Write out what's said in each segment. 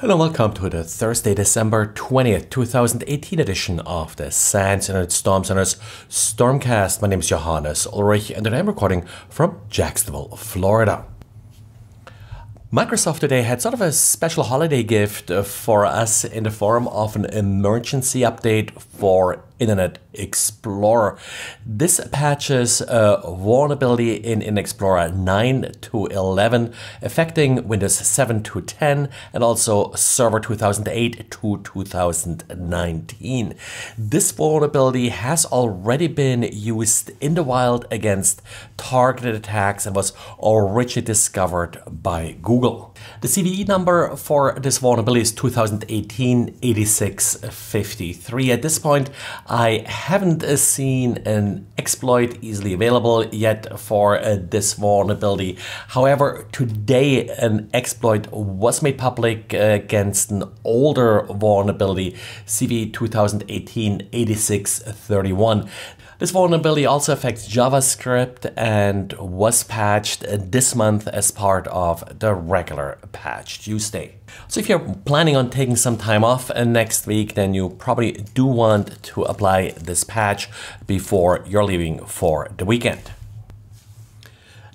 Hello, welcome to the Thursday, December 20th, 2018 edition of the SANS Internet Storm Center's Stormcast. My name is Johannes Ulrich and today I'm recording from Jacksonville, Florida. Microsoft today had sort of a special holiday gift for us in the form of an emergency update for Internet Explorer. This patches a vulnerability in Internet Explorer 9 to 11, affecting Windows 7 to 10 and also Server 2008 to 2019. This vulnerability has already been used in the wild against targeted attacks and was originally discovered by Google. The CVE number for this vulnerability is 2018 8653. At this point, I haven't uh, seen an exploit easily available yet for uh, this vulnerability. However, today an exploit was made public uh, against an older vulnerability, CVE 2018 8631. This vulnerability also affects JavaScript and was patched this month as part of the regular patch Tuesday. So if you're planning on taking some time off next week, then you probably do want to apply this patch before you're leaving for the weekend.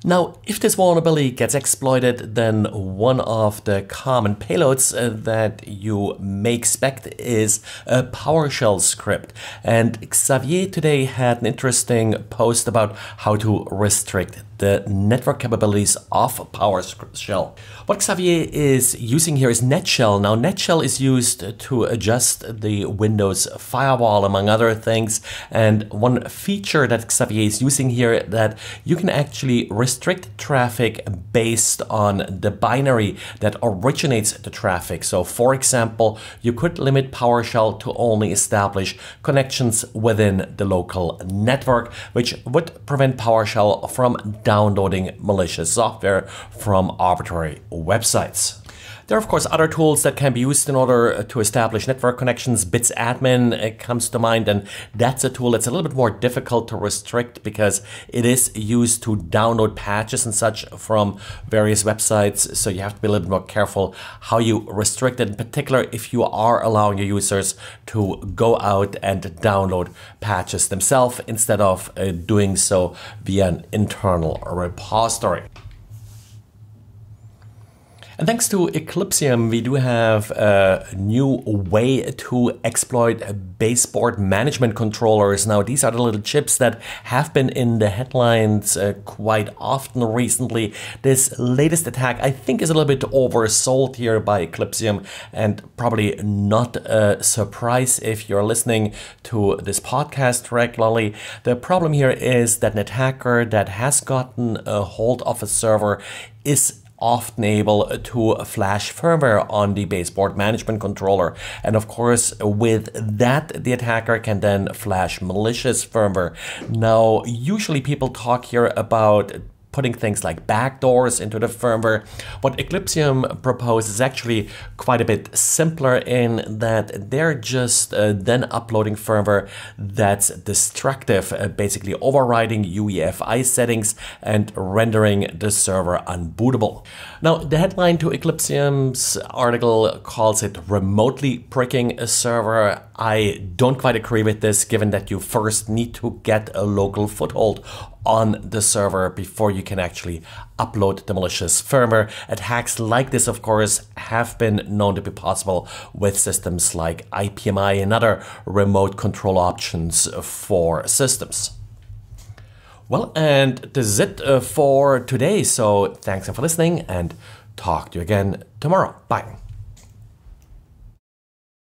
Now, if this vulnerability gets exploited, then one of the common payloads uh, that you may expect is a PowerShell script. And Xavier today had an interesting post about how to restrict the network capabilities of PowerShell. What Xavier is using here is NetShell. Now, NetShell is used to adjust the Windows firewall, among other things. And one feature that Xavier is using here that you can actually restrict traffic based on the binary that originates the traffic. So, for example, you could limit PowerShell to only establish connections within the local network, which would prevent PowerShell from downloading malicious software from arbitrary websites. There are, of course, other tools that can be used in order to establish network connections. Bits admin comes to mind, and that's a tool that's a little bit more difficult to restrict because it is used to download patches and such from various websites. So you have to be a little bit more careful how you restrict it, in particular if you are allowing your users to go out and download patches themselves instead of uh, doing so via an internal repository. And thanks to Eclypsium, we do have a new way to exploit baseboard management controllers. Now, these are the little chips that have been in the headlines uh, quite often recently. This latest attack, I think, is a little bit oversold here by Eclypsium and probably not a surprise if you're listening to this podcast regularly. The problem here is that an attacker that has gotten a hold of a server is often able to flash firmware on the baseboard management controller. And of course, with that, the attacker can then flash malicious firmware. Now, usually people talk here about putting things like backdoors into the firmware. What Eclypsium proposes is actually quite a bit simpler in that they're just uh, then uploading firmware that's destructive, uh, basically overriding UEFI settings and rendering the server unbootable. Now, the headline to Eclypsium's article calls it remotely bricking a server. I don't quite agree with this, given that you first need to get a local foothold on the server before you can actually upload the malicious firmware. Attacks like this, of course, have been known to be possible with systems like IPMI and other remote control options for systems. Well, and this is it uh, for today. So thanks for listening and talk to you again tomorrow. Bye.